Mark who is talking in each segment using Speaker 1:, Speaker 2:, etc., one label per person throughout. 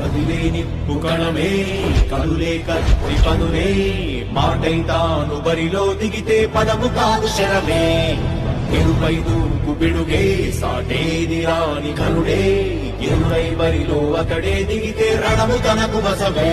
Speaker 1: కదులేని పుకణమే కదులేక కత్తి మాటైతాను మాటై తాను బరిలో దిగితే పదము కాదు శరమే. ఎరుపై దూకు బిడుగే సాటేది రాని కనుడే ఎరుడై బరిలో అతడే దిగితే రణము తనకు వసమే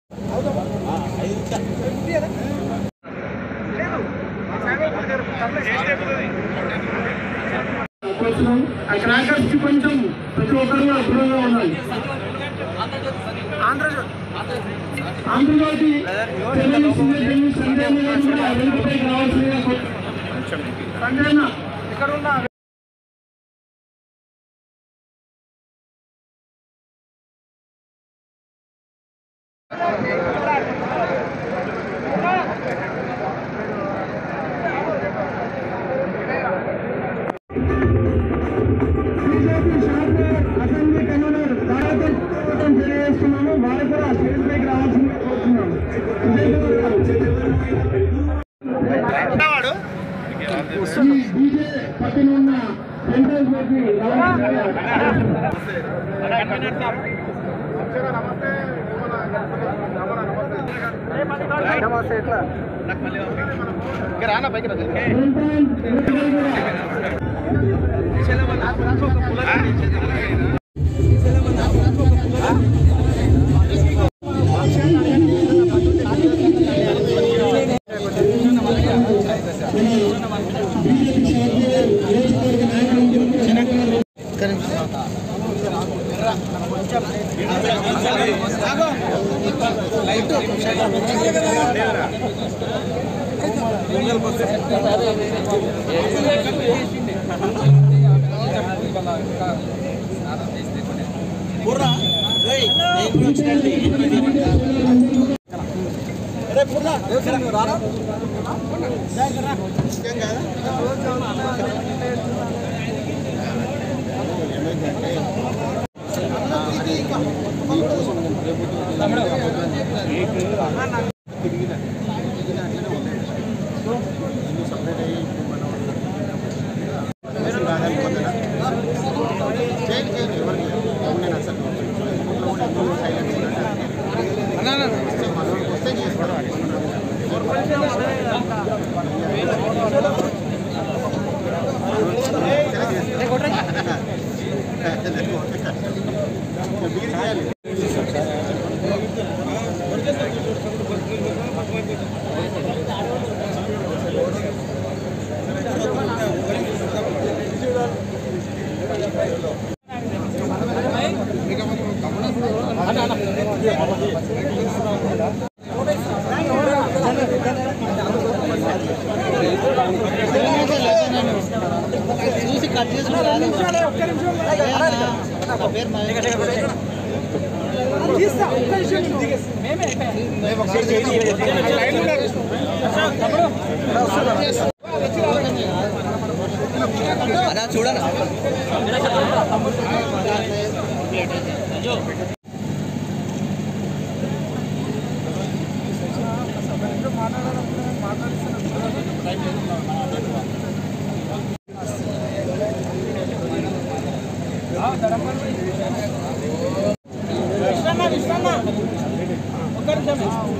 Speaker 2: ఆ క్రాకర్స్ కొంచెం ప్రతి ఒక్కరు కూడా దూరంగా ఉండాలి. ఆంధ్రజ్యోతి తెలుగు సింగర్ సంజయ్ అన్న గారు పక్కన ఉన్న సెంట్రల్ పైకి তিনি বিজেপি সাহায্যে রেজকর্মী নায়করঞ্জন সেনাকুমার బుర్రా తమ్ముడు Gracias. అలా చూడరా మాట్లాడాలనుకున్నా మాట్లాడిస్తున్నా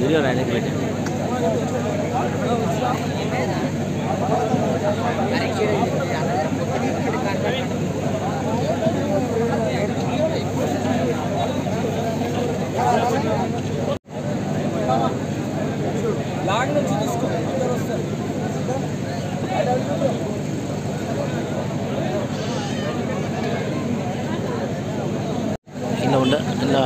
Speaker 2: వీడియో వెనక్కి పెట్టి కింద ఉండ ఇలా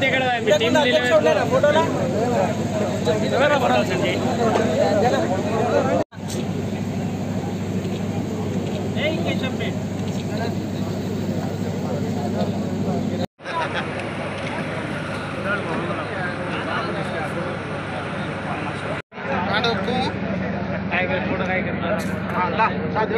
Speaker 2: అంతే ఇక్కడ
Speaker 3: మీ టీం
Speaker 4: పడాల్సింది
Speaker 3: टाइगर फोटो टाइगर हां ला साथ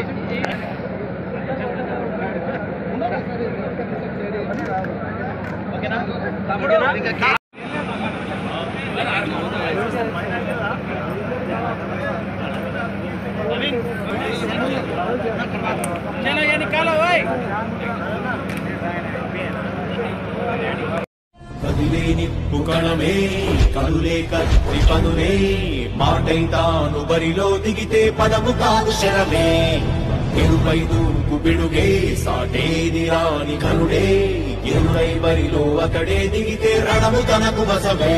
Speaker 1: కదిలే నిప్పు కణమే కదులే కత్తి పనునే మాటై తాను బరిలో దిగితే పదము కాదు శరమే. ఎరుపై తూపు బిడుగే సాటేది రాని కనుడే ఎరుపై బరిలో అతడే దిగితే రణము తనకు వసమే